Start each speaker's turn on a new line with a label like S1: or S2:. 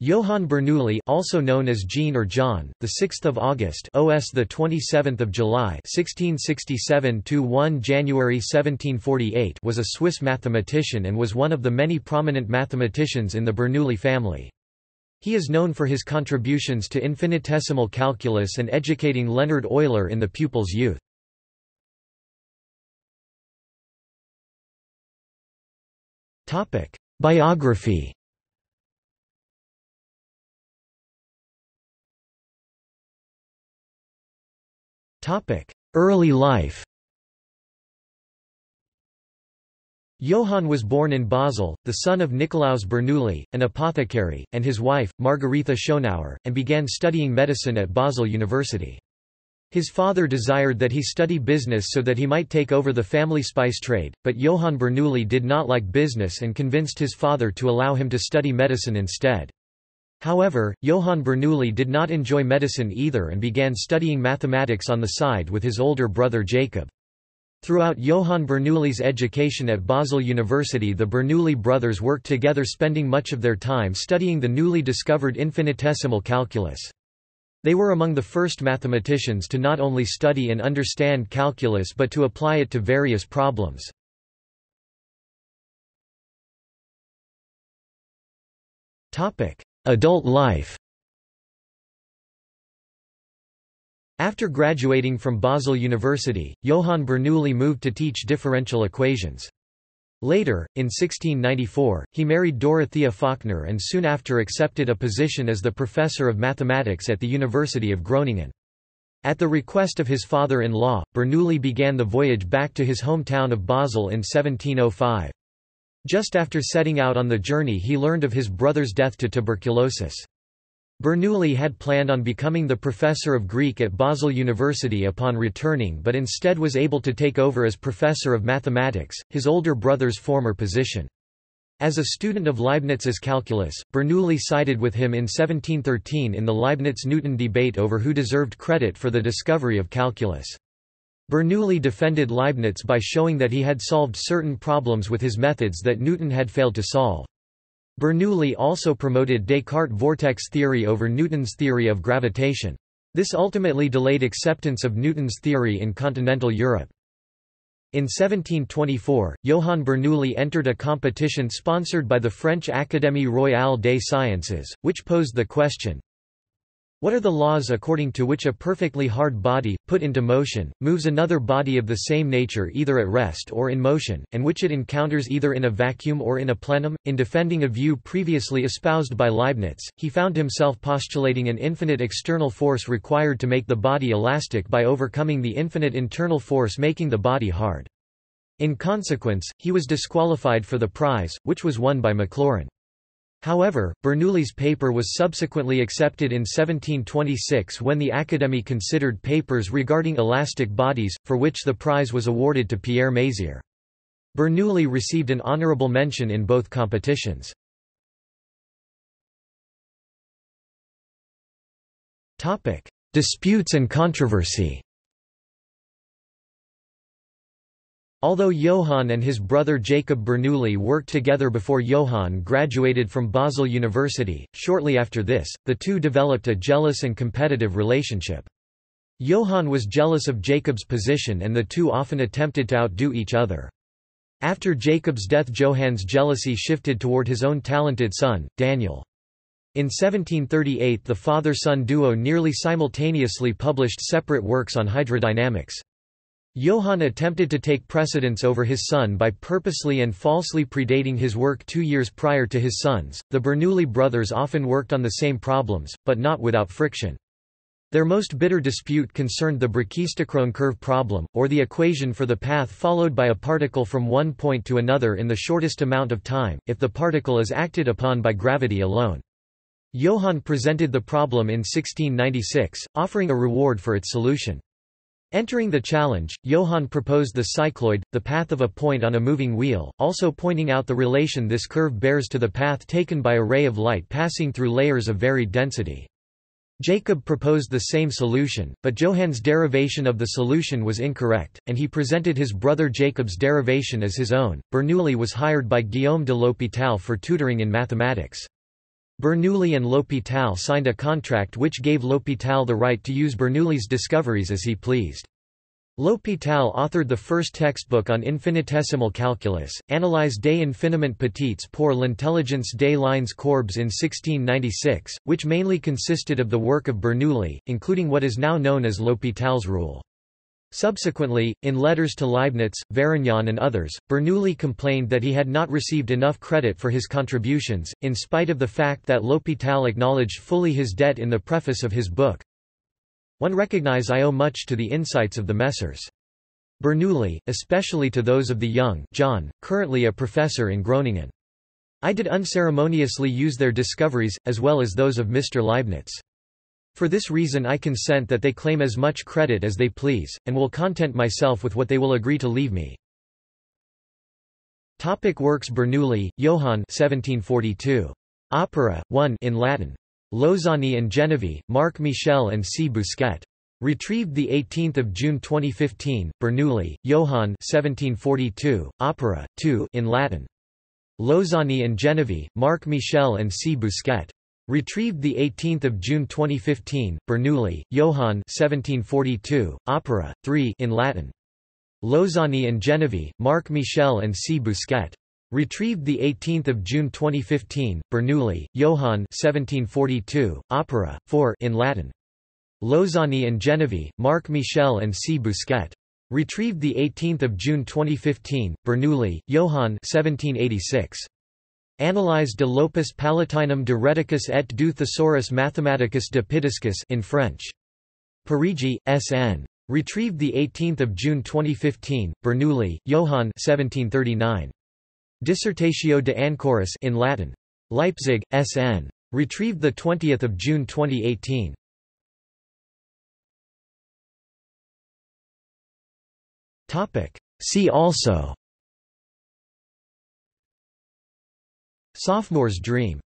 S1: Johann Bernoulli, also known as Jean or John, the 6th of August, OS the 27th of July, 1667 to 1 January 1748, was a Swiss mathematician and was one of the many prominent mathematicians in the Bernoulli family. He is known for his contributions to infinitesimal calculus and educating Leonhard Euler in the pupil's youth. Topic: Biography Early life Johann was born in Basel, the son of Nicolaus Bernoulli, an apothecary, and his wife, Margaretha Schonauer, and began studying medicine at Basel University. His father desired that he study business so that he might take over the family spice trade, but Johann Bernoulli did not like business and convinced his father to allow him to study medicine instead. However, Johann Bernoulli did not enjoy medicine either and began studying mathematics on the side with his older brother Jacob. Throughout Johann Bernoulli's education at Basel University the Bernoulli brothers worked together spending much of their time studying the newly discovered infinitesimal calculus. They were among the first mathematicians to not only study and understand calculus but to apply it to various problems. Adult life After graduating from Basel University, Johann Bernoulli moved to teach differential equations. Later, in 1694, he married Dorothea Falkner and soon after accepted a position as the professor of mathematics at the University of Groningen. At the request of his father-in-law, Bernoulli began the voyage back to his hometown of Basel in 1705. Just after setting out on the journey he learned of his brother's death to tuberculosis. Bernoulli had planned on becoming the professor of Greek at Basel University upon returning but instead was able to take over as professor of mathematics, his older brother's former position. As a student of Leibniz's calculus, Bernoulli sided with him in 1713 in the Leibniz-Newton debate over who deserved credit for the discovery of calculus. Bernoulli defended Leibniz by showing that he had solved certain problems with his methods that Newton had failed to solve. Bernoulli also promoted Descartes' vortex theory over Newton's theory of gravitation. This ultimately delayed acceptance of Newton's theory in continental Europe. In 1724, Johann Bernoulli entered a competition sponsored by the French Académie Royale des Sciences, which posed the question, what are the laws according to which a perfectly hard body, put into motion, moves another body of the same nature either at rest or in motion, and which it encounters either in a vacuum or in a plenum? In defending a view previously espoused by Leibniz, he found himself postulating an infinite external force required to make the body elastic by overcoming the infinite internal force making the body hard. In consequence, he was disqualified for the prize, which was won by Maclaurin. However, Bernoulli's paper was subsequently accepted in 1726 when the Académie considered papers regarding elastic bodies, for which the prize was awarded to Pierre Mézières. Bernoulli received an honorable mention in both competitions. Disputes and controversy Although Johann and his brother Jacob Bernoulli worked together before Johann graduated from Basel University, shortly after this, the two developed a jealous and competitive relationship. Johann was jealous of Jacob's position and the two often attempted to outdo each other. After Jacob's death Johann's jealousy shifted toward his own talented son, Daniel. In 1738 the father-son duo nearly simultaneously published separate works on hydrodynamics. Johann attempted to take precedence over his son by purposely and falsely predating his work two years prior to his son's. The Bernoulli brothers often worked on the same problems, but not without friction. Their most bitter dispute concerned the brachistochrone curve problem, or the equation for the path followed by a particle from one point to another in the shortest amount of time, if the particle is acted upon by gravity alone. Johann presented the problem in 1696, offering a reward for its solution. Entering the challenge, Johann proposed the cycloid, the path of a point on a moving wheel, also pointing out the relation this curve bears to the path taken by a ray of light passing through layers of varied density. Jacob proposed the same solution, but Johann's derivation of the solution was incorrect, and he presented his brother Jacob's derivation as his own. Bernoulli was hired by Guillaume de l'Hôpital for tutoring in mathematics. Bernoulli and L'Hôpital signed a contract which gave L'Hôpital the right to use Bernoulli's discoveries as he pleased. L'Hôpital authored the first textbook on infinitesimal calculus, Analyse des infiniment petites pour l'intelligence des lignes courbes in 1696, which mainly consisted of the work of Bernoulli, including what is now known as L'Hôpital's rule. Subsequently, in letters to Leibniz, Varignon and others, Bernoulli complained that he had not received enough credit for his contributions, in spite of the fact that L'Hôpital acknowledged fully his debt in the preface of his book. One recognize I owe much to the insights of the Messrs. Bernoulli, especially to those of the young John, currently a professor in Groningen. I did unceremoniously use their discoveries, as well as those of Mr. Leibniz. For this reason I consent that they claim as much credit as they please, and will content myself with what they will agree to leave me. Topic works Bernoulli, Johann 1742. Opera, 1 in Latin. Lausannae and Genevae, Marc Michel and C. Bousquet. Retrieved 18 June 2015, Bernoulli, Johann 1742, Opera, 2 in Latin. Lausannae and Genevae, Marc Michel and C. Bousquet. Retrieved 18 June 2015, Bernoulli, Johann 1742, Opera, 3 in Latin. Lausannae and Genevae, Marc Michel and C. Bousquet. Retrieved 18 June 2015, Bernoulli, Johann 1742, Opera, 4 in Latin. Lausannae and Genevae, Marc Michel and C. Bousquet. Retrieved 18 June 2015, Bernoulli, Johann 1786. Analyse de l'opus palatinum de Rheticus et du Thesaurus Mathematicus de Pitiscus in French. Parigi, S.N. Retrieved 18 June 2015, Bernoulli, Johann 1739. Dissertatio de Ancoris in Latin. Leipzig, S.N. Retrieved 20 June 2018. See also Sophomore's dream